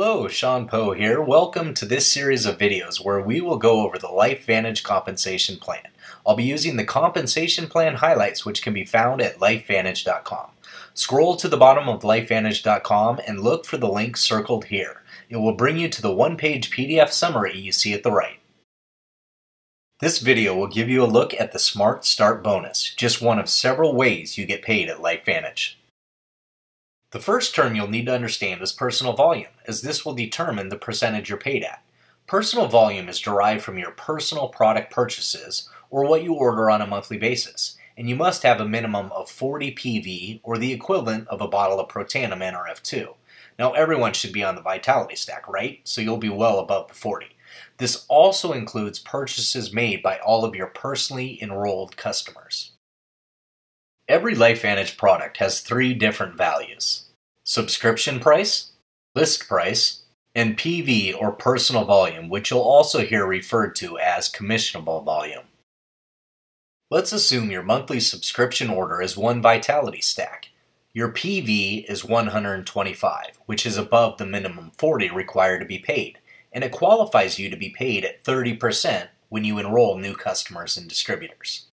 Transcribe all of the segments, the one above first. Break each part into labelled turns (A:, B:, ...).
A: Hello, Shawn Poe here. Welcome to this series of videos where we will go over the LifeVantage compensation plan. I'll be using the compensation plan highlights which can be found at lifevantage.com. Scroll to the bottom of lifevantage.com and look for the link circled here. It will bring you to the one-page PDF summary you see at the right. This video will give you a look at the Smart Start bonus, just one of several ways you get paid at LifeVantage. The first term you'll need to understand is personal volume, as this will determine the percentage you're paid at. Personal volume is derived from your personal product purchases, or what you order on a monthly basis, and you must have a minimum of 40 PV, or the equivalent of a bottle of Protandim NRF2. Now everyone should be on the Vitality Stack, right? So you'll be well above the 40. This also includes purchases made by all of your personally enrolled customers. Every LifeVantage product has three different values. Subscription price, list price, and PV or personal volume, which you'll also hear referred to as commissionable volume. Let's assume your monthly subscription order is one Vitality Stack. Your PV is 125, which is above the minimum 40 required to be paid and it qualifies you to be paid at 30% when you enroll new customers and distributors.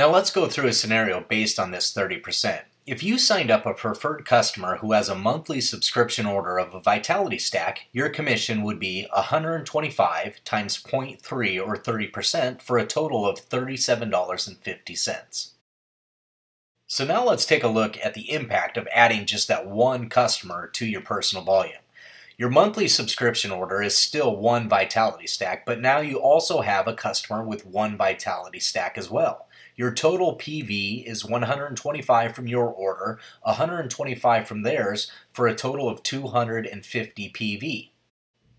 A: Now let's go through a scenario based on this 30%. If you signed up a preferred customer who has a monthly subscription order of a Vitality Stack, your commission would be 125 times 0.3 or 30% for a total of $37.50. So now let's take a look at the impact of adding just that one customer to your personal volume. Your monthly subscription order is still one Vitality Stack, but now you also have a customer with one Vitality Stack as well. Your total PV is 125 from your order, 125 from theirs, for a total of 250 PV.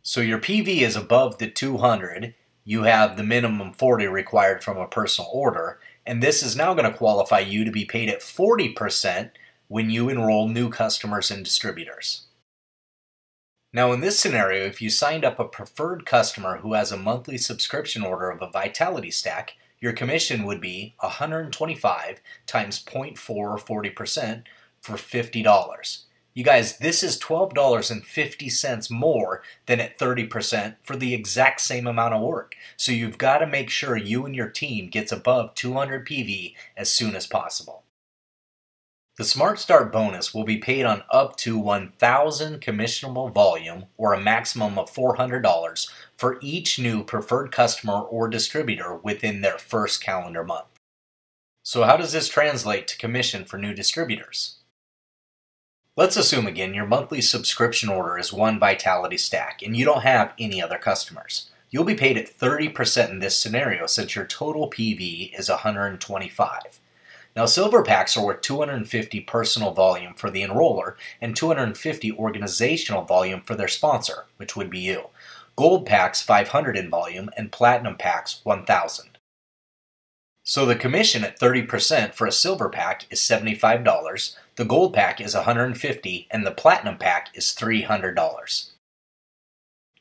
A: So your PV is above the 200, you have the minimum 40 required from a personal order, and this is now going to qualify you to be paid at 40% when you enroll new customers and distributors. Now in this scenario, if you signed up a preferred customer who has a monthly subscription order of a Vitality Stack, your commission would be 125 times 0.4 or 40% for $50. You guys, this is $12.50 more than at 30% for the exact same amount of work. So you've got to make sure you and your team gets above 200 PV as soon as possible. The Smart Start bonus will be paid on up to 1,000 commissionable volume or a maximum of $400 for each new preferred customer or distributor within their first calendar month. So how does this translate to commission for new distributors? Let's assume again your monthly subscription order is one Vitality Stack and you don't have any other customers. You'll be paid at 30% in this scenario since your total PV is 125. Now, silver packs are worth 250 personal volume for the enroller and 250 organizational volume for their sponsor, which would be you. Gold packs 500 in volume and platinum packs 1000. So the commission at 30% for a silver pack is $75, the gold pack is $150, and the platinum pack is $300.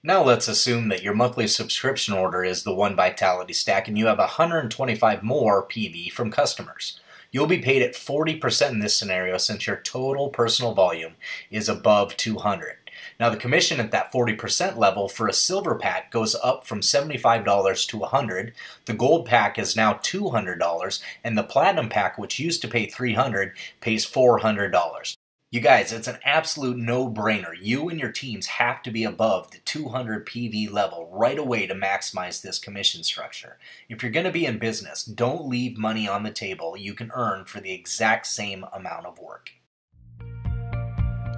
A: Now let's assume that your monthly subscription order is the one Vitality Stack and you have 125 more PV from customers. You'll be paid at 40% in this scenario since your total personal volume is above 200. Now the commission at that 40% level for a silver pack goes up from $75 to 100. The gold pack is now $200 and the platinum pack which used to pay 300, pays $400. You guys, it's an absolute no-brainer. You and your teams have to be above the 200 PV level right away to maximize this commission structure. If you're going to be in business, don't leave money on the table you can earn for the exact same amount of work.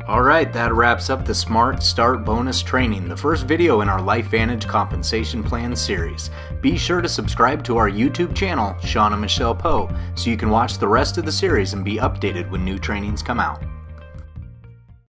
B: Alright, that wraps up the Smart Start bonus training, the first video in our Life LifeVantage compensation plan series. Be sure to subscribe to our YouTube channel, and Michelle Poe, so you can watch the rest of the series and be updated when new trainings come out.